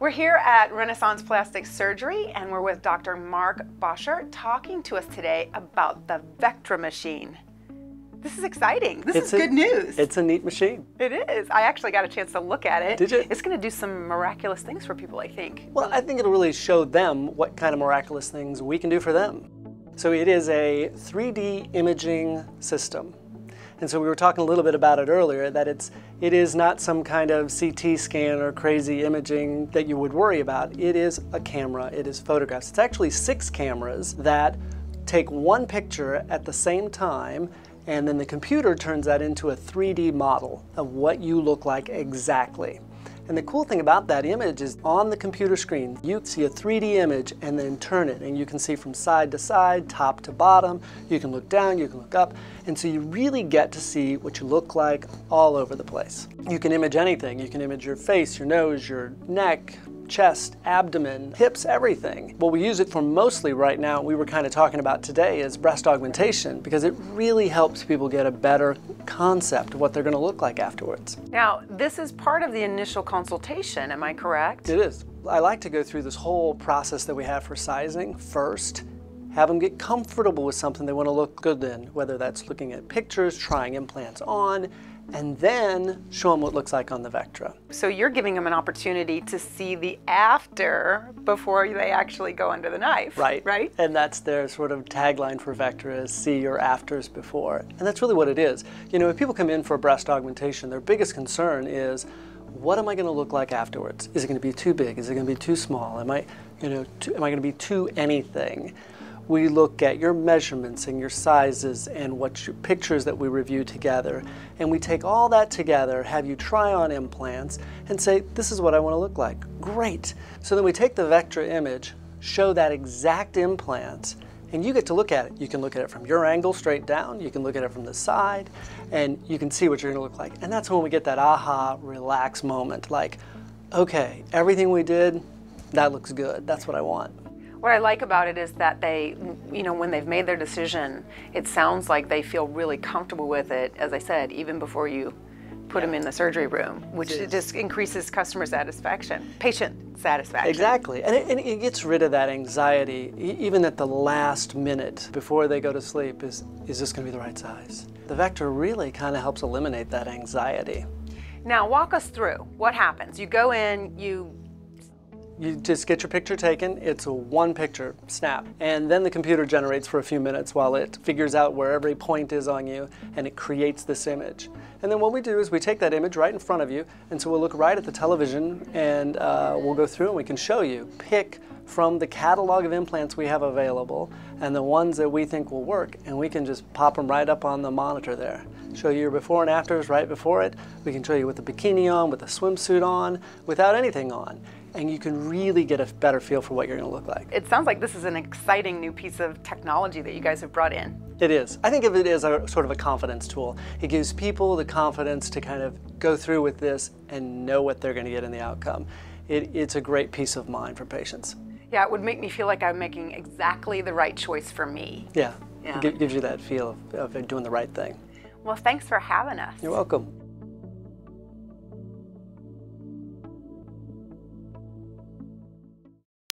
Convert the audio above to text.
We're here at Renaissance Plastic Surgery and we're with Dr. Mark Boschert talking to us today about the Vectra machine. This is exciting. This It's is a- good news. It's a neat machine. it is. I actually got a chance to look at it. Did you? It's going to do some miraculous things for people, I think. Well, I think it'll really show them what kind of miraculous things we can do for them. So it is a 3D imaging system. And so we were talking a little bit about it earlier that it's it is not some kind of CT scan or crazy imaging that you would worry about. It is a camera, it is photographs. It's actually six cameras that take one picture at the same time and then the computer turns that into a 3D model of what you look like exactly. And the cool thing about that image is on the computer screen, you see a 3D image and then turn it and you can see from side to side, top to bottom, you can look down, you can look up, and so you really get to see what you look like all over the place. You can image anything. You can image your face, your nose, your neck, chest, abdomen, hips, everything. What we use it for mostly right now, we were kind of talking about today, is breast augmentation because it really helps people get a better concept of what they're going to look like afterwards. Now, this is part of the initial consultation, am I correct? It is. I like to go through this whole process that we have for sizing first. Have them get comfortable with something they want to look good in, whether that's looking at pictures, trying implants on, and then show them what it looks like on the Vectra. So you're giving them an opportunity to see the after before they actually go under the knife. Right. Right? And that's their sort of tagline for Vectra is see your afters before. And that's really what it is. You know, if people come in for breast augmentation, their biggest concern is what am I going to look like afterwards? Is it going to be too big? Is it going to be too small? Am I, you know, too, am I going to be too anything? We look at your measurements and your sizes and what your pictures that we review together. And we take all that together, have you try on implants, and say, this is what I want to look like. Great. So then we take the Vectra image, show that exact implant, and you get to look at it. You can look at it from your angle straight down, you can look at it from the side, and you can see what you're going to look like. And that's when we get that aha, relax moment like, okay, everything we did, that looks good. That's what I want. What I like about it is that they, you know, when they've made their decision, it sounds like they feel really comfortable with it, as I said, even before you put them in the surgery room, which just increases customer satisfaction, patient satisfaction. Exactly. And it, and it gets rid of that anxiety, even at the last minute before they go to sleep is, is this going to be the right size? The Vectra really kind of helps eliminate that anxiety. Now, walk us through what happens. You go in, you You just get your picture taken, it's a one picture snap, and then the computer generates for a few minutes while it figures out where every point is on you and it creates this image. And then what we do is we take that image right in front of you, and so we'll look right at the television and uh, we'll go through and we can show you, pick from the catalog of implants we have available and the ones that we think will work, and we can just pop them right up on the monitor there. Show you your before and afters right before it. We can show you with the bikini on, with the swimsuit on, without anything on and you can really get a better feel for what you're going to look like. it sounds like this is an exciting new piece of technology that you guys have brought in. It is. I think of it as a sort of a confidence tool. It gives people the confidence to kind of go through with this and know what they're going to get in the outcome. It, it's a great peace of mind for patients. Yeah, it would make me feel like I'm making exactly the right choice for me. Yeah, Yeah. it gives you that feel of, of doing the right thing. Well, thanks for having us. You're welcome.